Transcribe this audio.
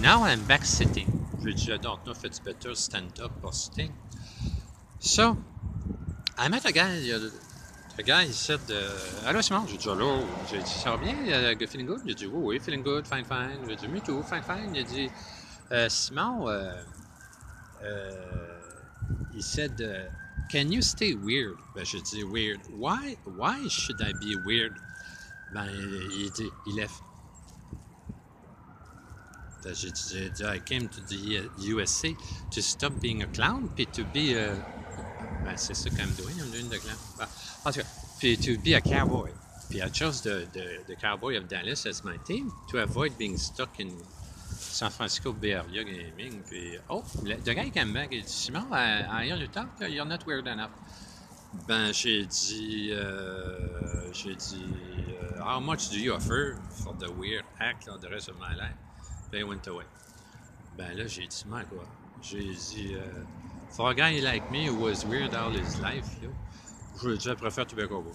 Now I'm back sitting. Dit, I don't know if it's better stand up or sitting. So, I met a guy, a guy, he said, uh, Allô Simon? J'ai dit, Allô? J'ai dit, ça va bien? Uh, feeling good? Il a dit, oui, feeling good, fine, fine. J'ai dit, me too, fine, fine. Il a dit, uh, Simon, uh, he said, uh, can you stay weird? J'ai dit, weird. Why, why should I be weird? Ben, il dit, il left. J'ai dit, I came to the USA to stop being a clown, puis to be a... Ben, c'est ça doing, I'm doing the clown. En tout puis to be a cowboy. Puis I chose the, cowboy of Dallas as my team to avoid being stuck in San Francisco Bay Area Gaming. Puis, oh, the guy came back, il dit, Simon, I, hear you talk, you're not weird enough. Ben, j'ai dit, euh, j'ai dit, how much do you offer for the weird act of the rest of my life? They went away. Ben là, j'ai dit, man, quoi? J'ai dit, uh, for a guy like me who was weird all his life, là, je, je préfère to be a cowboy.